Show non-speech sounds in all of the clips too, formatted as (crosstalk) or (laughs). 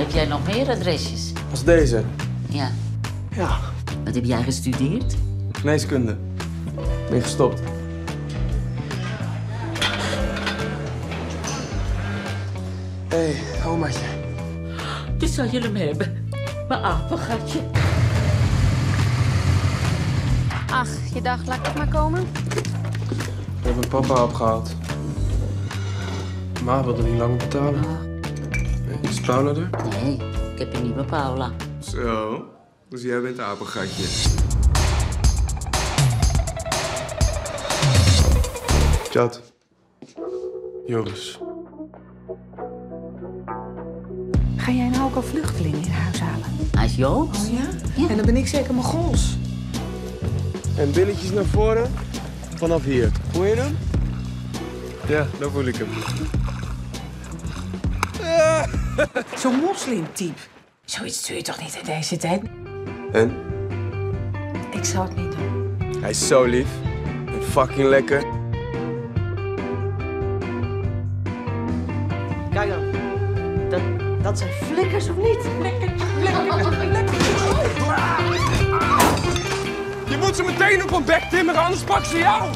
Heb jij nog meer adresjes? Als deze. Ja. Ja. Wat heb jij gestudeerd? Geneeskunde. Ben gestopt. Hé, hey, omaatje. Dus zou je hem hebben. Mijn apengatje. Ach, je dacht, laat ik maar komen? Ik heb mijn papa opgehaald. Ma wilde niet lang betalen. Is Paula er? Nee, ik heb een nieuwe Paula. Zo. Dus jij bent apengatje. Chat. Joris. Ga jij nou ook al vluchtelingen in huis halen? Hij is. Oh ja? En dan ben ik zeker Mongols. En billetjes naar voren. Vanaf hier. Voel je hem? Ja, dan voel ik hem. (laughs) Zo'n moslimtype. Zoiets doe je toch niet in deze tijd? En? Ik zou het niet doen. Hij is zo lief. En fucking lekker. Kijk dan. Dat, dat zijn flikkers of niet? Je moet ze meteen op een bek timmeren, anders pak ze jou!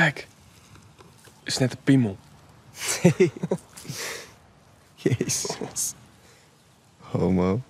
Kijk. Is net een piemel. (laughs) Jezus. Homo.